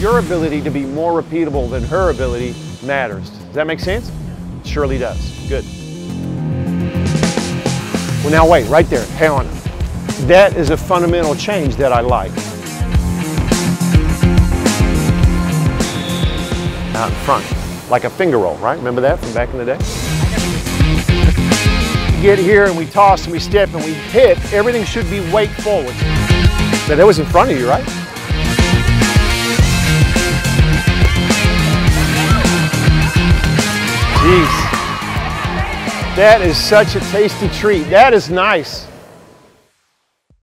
your ability to be more repeatable than her ability matters. Does that make sense? It surely does. Good. Well, now wait, right there. On. That is a fundamental change that I like. Out in front, like a finger roll, right? Remember that from back in the day? Get here and we toss and we step and we hit, everything should be weight forward. Now that was in front of you, right? Jeez. That is such a tasty treat. That is nice.